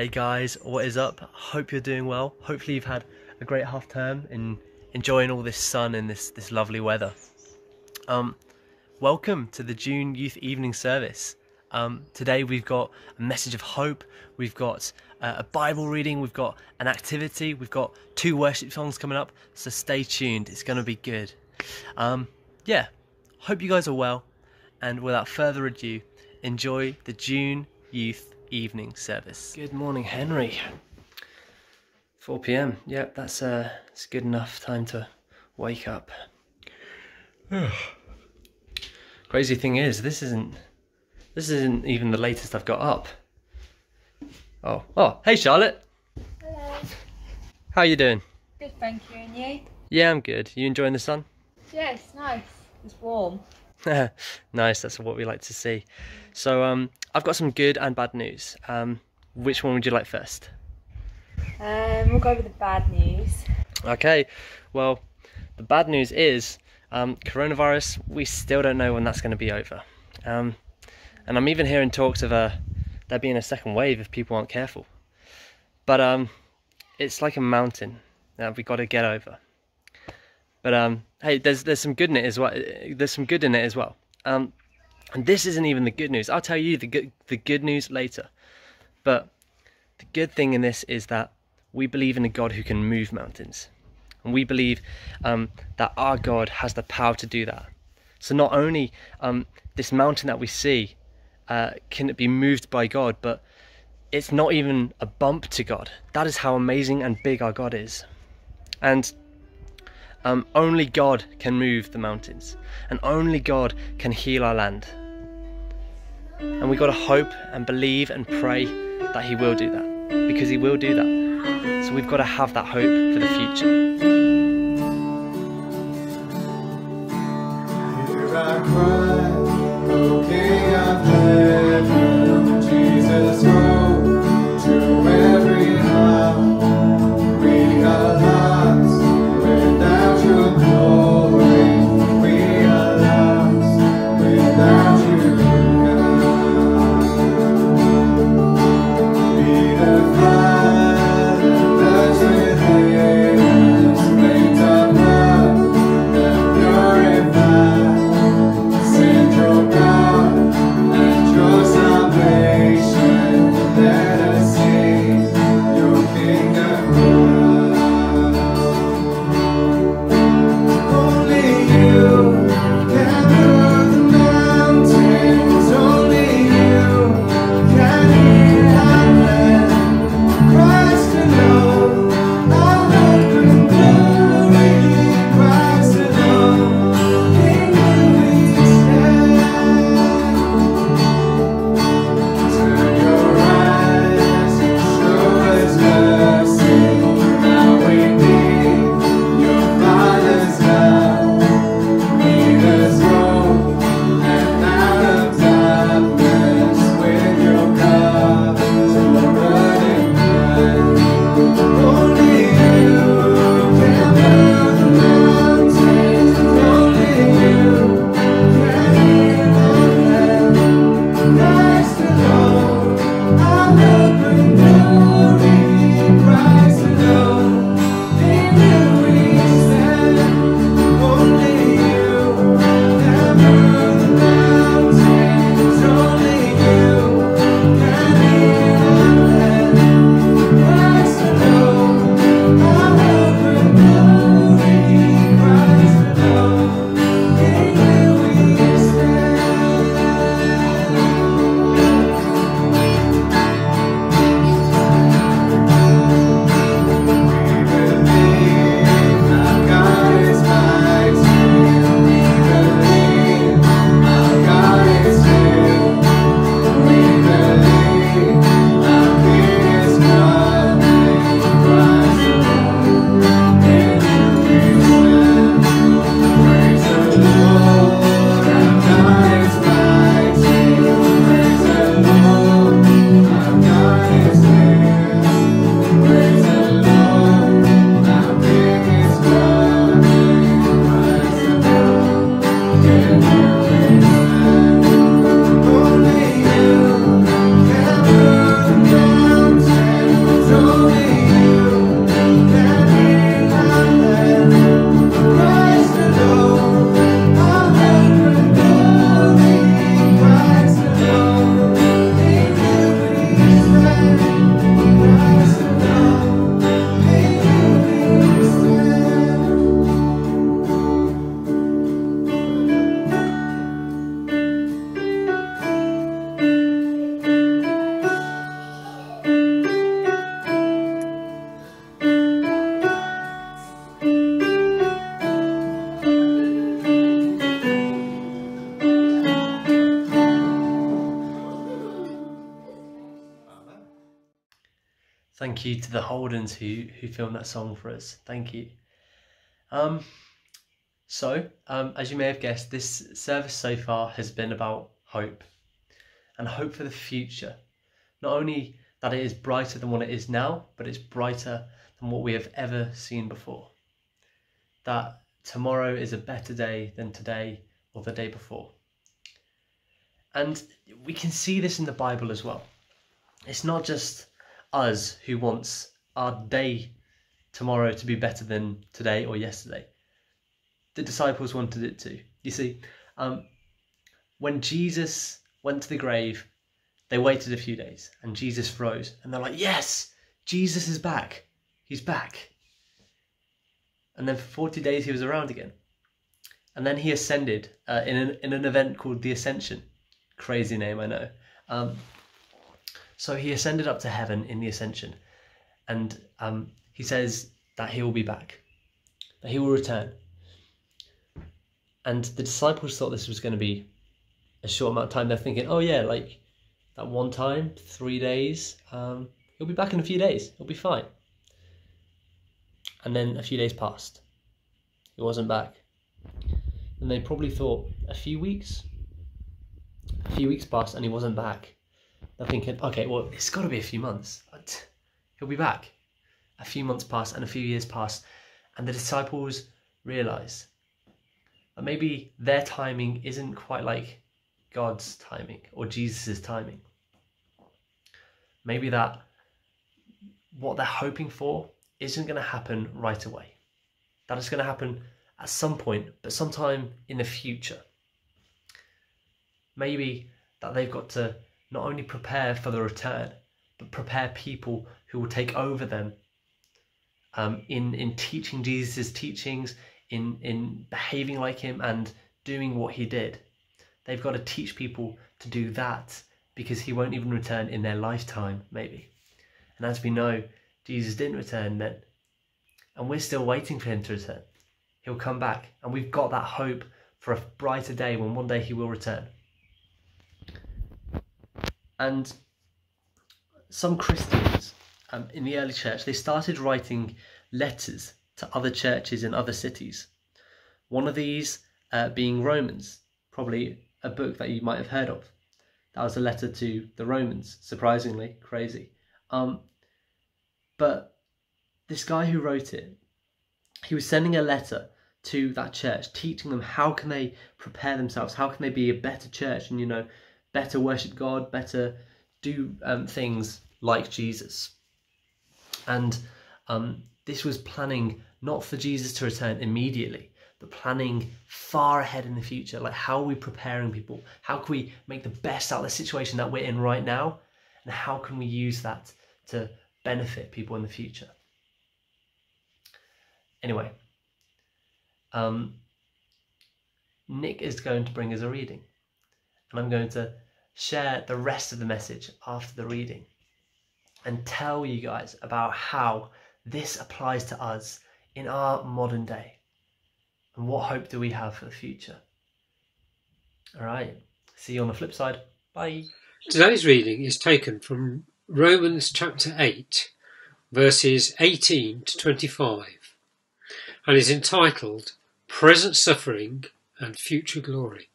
Hey guys, what is up? Hope you're doing well. Hopefully you've had a great half term and enjoying all this sun and this this lovely weather. Um, welcome to the June Youth Evening Service. Um, today we've got a message of hope. We've got uh, a Bible reading. We've got an activity. We've got two worship songs coming up. So stay tuned. It's going to be good. Um, yeah, hope you guys are well. And without further ado, enjoy the June Youth Evening Service. Good morning, Henry. 4 p.m. Yep, that's uh, it's good enough time to wake up. Crazy thing is, this isn't this isn't even the latest I've got up. Oh, oh, hey Charlotte. Hello. How you doing? Good, thank you. And you? Yeah, I'm good. You enjoying the sun? Yeah, it's nice. It's warm. nice, that's what we like to see. So, um, I've got some good and bad news. Um, which one would you like first? Um, we'll go with the bad news. Okay, well, the bad news is um, coronavirus, we still don't know when that's going to be over. Um, and I'm even hearing talks of uh, there being a second wave if people aren't careful. But um, it's like a mountain that we've got to get over. But um, hey, there's there's some good in it as well. There's some good in it as well. Um, and this isn't even the good news. I'll tell you the good the good news later. But the good thing in this is that we believe in a God who can move mountains, and we believe um, that our God has the power to do that. So not only um, this mountain that we see uh, can it be moved by God, but it's not even a bump to God. That is how amazing and big our God is. And um, only God can move the mountains, and only God can heal our land. And we've got to hope and believe and pray that He will do that, because He will do that. So we've got to have that hope for the future. Hear I cry, O King of Thank you to the Holdens who who filmed that song for us. Thank you. Um, so um, as you may have guessed, this service so far has been about hope, and hope for the future. Not only that it is brighter than what it is now, but it's brighter than what we have ever seen before. That tomorrow is a better day than today or the day before. And we can see this in the Bible as well. It's not just us who wants our day tomorrow to be better than today or yesterday. The disciples wanted it to. You see, um, when Jesus went to the grave, they waited a few days and Jesus rose, and they're like, Yes, Jesus is back. He's back. And then for 40 days he was around again. And then he ascended uh, in, an, in an event called the Ascension. Crazy name, I know. Um, so he ascended up to heaven in the Ascension. And um, he says that he will be back, that he will return. And the disciples thought this was going to be a short amount of time. They're thinking, oh, yeah, like that one time, three days, um, he'll be back in a few days. He'll be fine. And then a few days passed. He wasn't back. And they probably thought a few weeks. A few weeks passed and he wasn't back. They're thinking, okay, well, it's got to be a few months. He'll be back. A few months pass and a few years pass, and the disciples realize that maybe their timing isn't quite like God's timing or Jesus' timing. Maybe that what they're hoping for isn't going to happen right away. That is going to happen at some point, but sometime in the future. Maybe that they've got to not only prepare for the return, but prepare people who will take over them um, in in teaching Jesus' teachings, in in behaving like him and doing what he did. They've got to teach people to do that because he won't even return in their lifetime, maybe. And as we know, Jesus didn't return then, and we're still waiting for him to return. He'll come back, and we've got that hope for a brighter day when one day he will return. And some Christians um, in the early church they started writing letters to other churches in other cities. One of these uh, being Romans, probably a book that you might have heard of. That was a letter to the Romans, surprisingly crazy. Um, but this guy who wrote it, he was sending a letter to that church, teaching them how can they prepare themselves, how can they be a better church, and you know, better worship God, better do um, things like Jesus. And um, this was planning not for Jesus to return immediately, but planning far ahead in the future. Like, how are we preparing people? How can we make the best out of the situation that we're in right now? And how can we use that to benefit people in the future? Anyway, um, Nick is going to bring us a reading, and I'm going to share the rest of the message after the reading and tell you guys about how this applies to us in our modern day and what hope do we have for the future. All right, see you on the flip side. Bye. Today's reading is taken from Romans chapter 8, verses 18 to 25, and is entitled Present Suffering and Future Glory.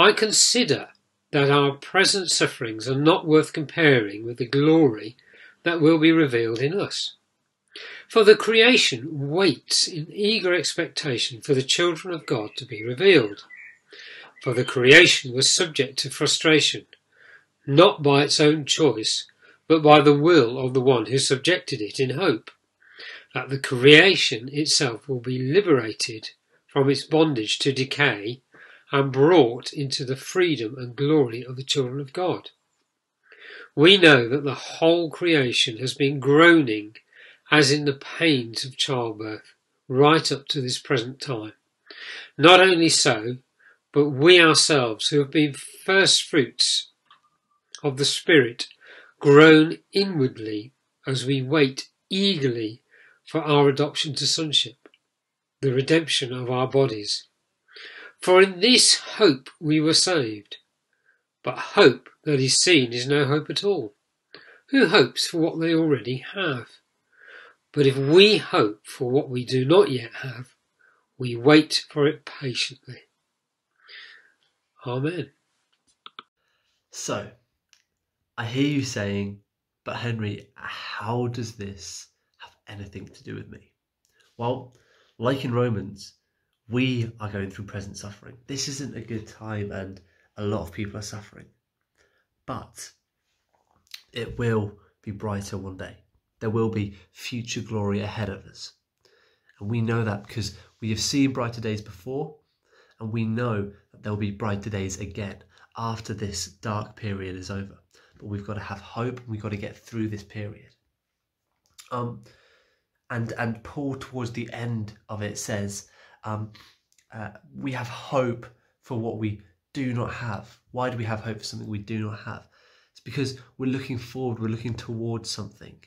I consider that our present sufferings are not worth comparing with the glory that will be revealed in us. For the creation waits in eager expectation for the children of God to be revealed. For the creation was subject to frustration, not by its own choice, but by the will of the one who subjected it in hope that the creation itself will be liberated from its bondage to decay and brought into the freedom and glory of the children of God. We know that the whole creation has been groaning as in the pains of childbirth right up to this present time. Not only so, but we ourselves who have been first fruits of the Spirit groan inwardly as we wait eagerly for our adoption to sonship, the redemption of our bodies. For in this hope we were saved. But hope that is seen is no hope at all. Who hopes for what they already have? But if we hope for what we do not yet have, we wait for it patiently. Amen. So, I hear you saying, but Henry, how does this have anything to do with me? Well, like in Romans, we are going through present suffering. This isn't a good time, and a lot of people are suffering. But it will be brighter one day. There will be future glory ahead of us. And we know that because we have seen brighter days before, and we know that there will be brighter days again after this dark period is over. But we've got to have hope and we've got to get through this period. Um, and and Paul towards the end of it says, um, uh, we have hope for what we do not have. Why do we have hope for something we do not have? It's because we're looking forward, we're looking towards something.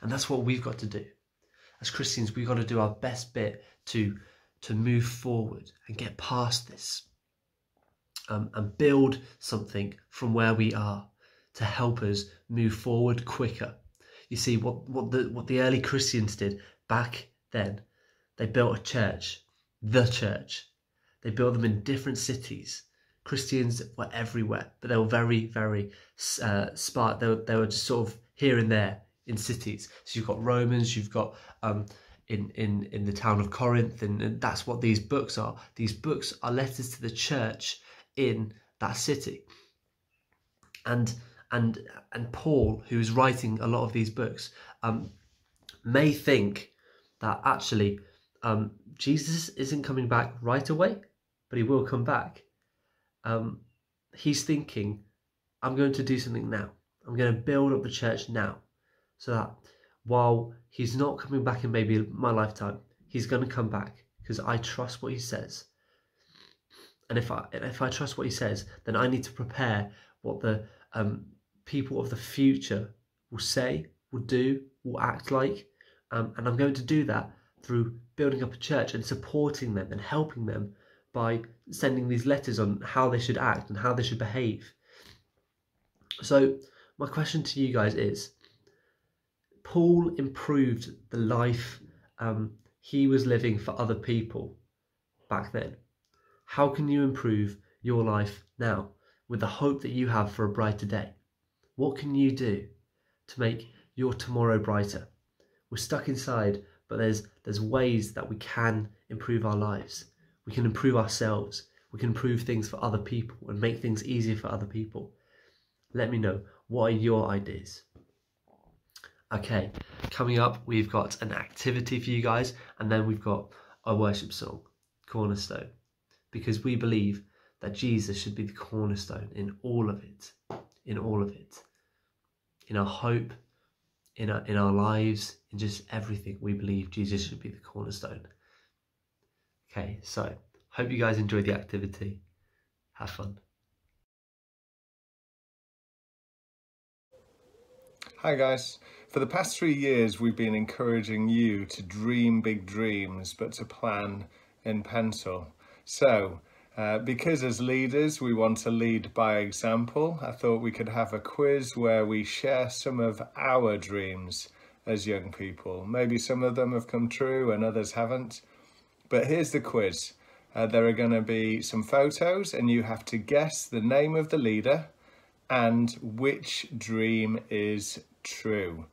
And that's what we've got to do. As Christians, we've got to do our best bit to, to move forward and get past this um, and build something from where we are to help us move forward quicker. You see, what, what, the, what the early Christians did back then, they built a church, the church. They built them in different cities. Christians were everywhere, but they were very, very uh, sparse. They were, they were just sort of here and there in cities. So you've got Romans, you've got um, in, in, in the town of Corinth, and, and that's what these books are. These books are letters to the church in that city. And and and Paul, who is writing a lot of these books, um, may think that actually um, Jesus isn't coming back right away, but he will come back. Um, he's thinking, I'm going to do something now. I'm going to build up the church now, so that while he's not coming back in maybe my lifetime, he's going to come back because I trust what he says. And if I if I trust what he says, then I need to prepare what the um, people of the future will say, will do, will act like. Um, and I'm going to do that through building up a church and supporting them and helping them by sending these letters on how they should act and how they should behave. So, my question to you guys is Paul improved the life um, he was living for other people back then. How can you improve your life now with the hope that you have for a brighter day? What can you do to make your tomorrow brighter? We're stuck inside, but there's there's ways that we can improve our lives. We can improve ourselves. We can improve things for other people and make things easier for other people. Let me know what are your ideas. Okay, coming up, we've got an activity for you guys, and then we've got a worship song, Cornerstone, because we believe that Jesus should be the cornerstone in all of it, in all of it, in our hope, in our, in our lives, in just everything. We believe Jesus should be the cornerstone. Okay, so hope you guys enjoy the activity. Have fun. Hi, guys. For the past three years, we've been encouraging you to dream big dreams, but to plan in pencil. So, uh, because as leaders we want to lead by example, I thought we could have a quiz where we share some of our dreams as young people. Maybe some of them have come true and others haven't. But here's the quiz. Uh, there are going to be some photos and you have to guess the name of the leader and which dream is true.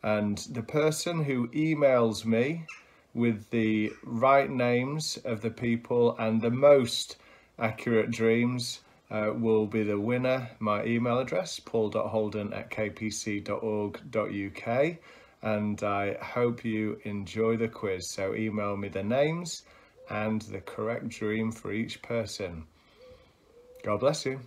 And the person who emails me with the right names of the people and the most accurate dreams uh, will be the winner. My email address, paul.holden at kpc.org.uk. And I hope you enjoy the quiz. So email me the names and the correct dream for each person. God bless you.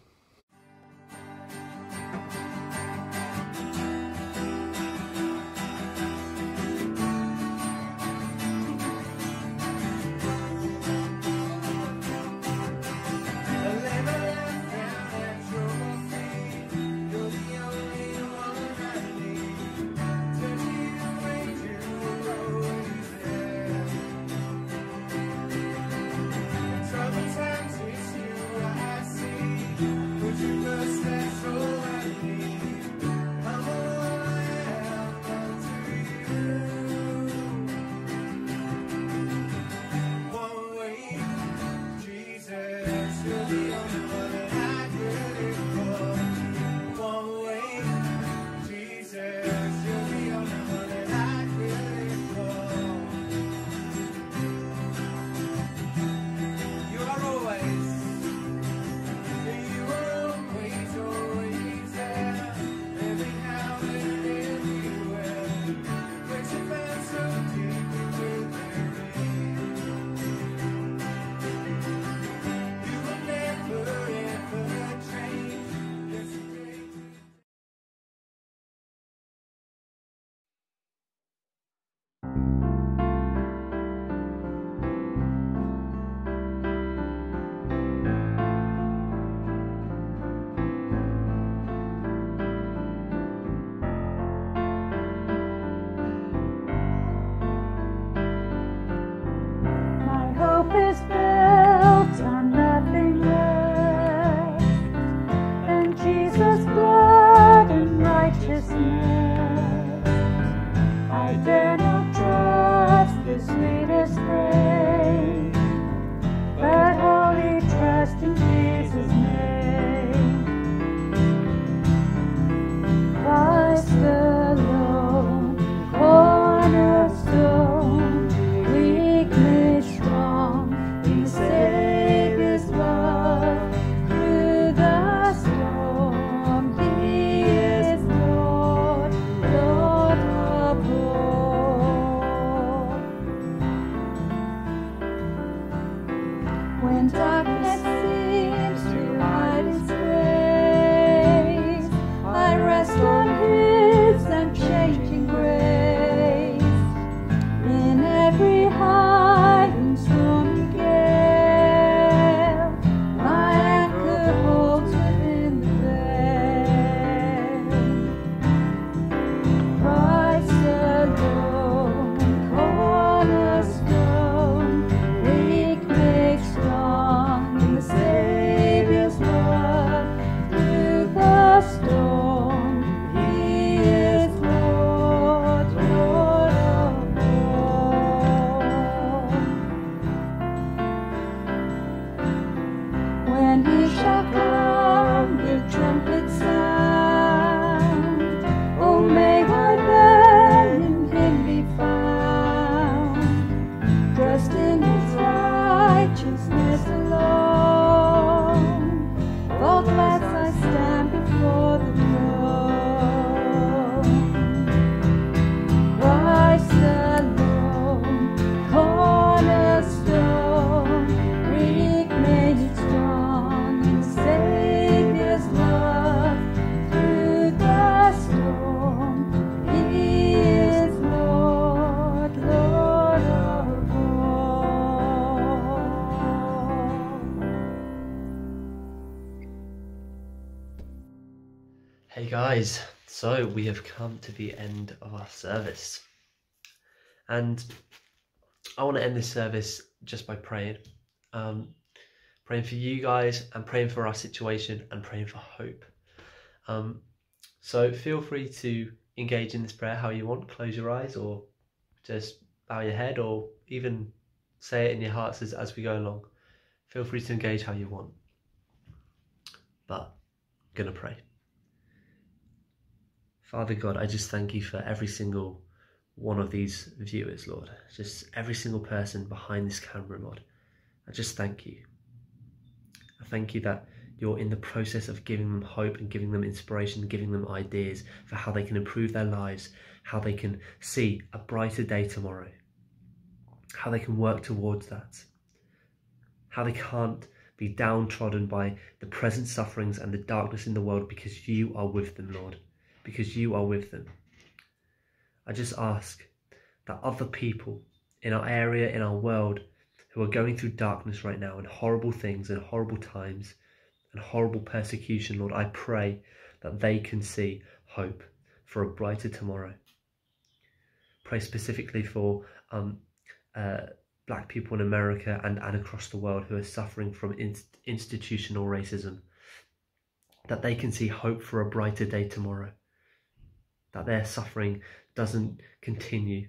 Guys, so we have come to the end of our service. And I want to end this service just by praying. Um, praying for you guys and praying for our situation and praying for hope. Um, so feel free to engage in this prayer how you want. Close your eyes or just bow your head or even say it in your hearts as, as we go along. Feel free to engage how you want. But I'm going to pray. Father God, I just thank you for every single one of these viewers, Lord. Just every single person behind this camera, Lord. I just thank you. I thank you that you're in the process of giving them hope and giving them inspiration, giving them ideas for how they can improve their lives, how they can see a brighter day tomorrow, how they can work towards that, how they can't be downtrodden by the present sufferings and the darkness in the world because you are with them, Lord because you are with them. I just ask that other people in our area, in our world, who are going through darkness right now and horrible things and horrible times and horrible persecution, Lord, I pray that they can see hope for a brighter tomorrow. Pray specifically for um, uh, black people in America and, and across the world who are suffering from in- institutional racism, that they can see hope for a brighter day tomorrow that their suffering doesn't continue,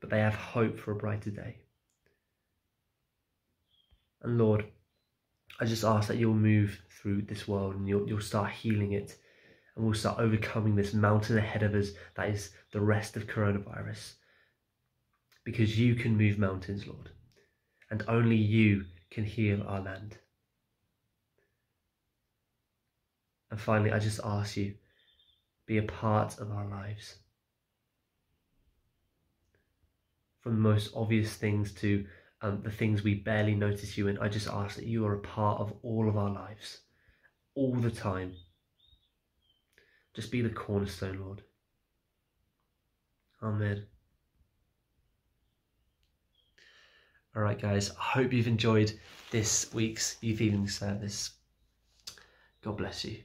but they have hope for a brighter day. And Lord, I just ask that you'll move through this world and you'll, you'll start healing it and we'll start overcoming this mountain ahead of us that is the rest of coronavirus. Because you can move mountains, Lord, and only you can heal our land. And finally, I just ask you be a part of our lives. From the most obvious things to um, the things we barely notice you in, I just ask that you are a part of all of our lives, all the time. Just be the cornerstone, Lord. Amen. All right, guys, I hope you've enjoyed this week's Youth Evening service. God bless you.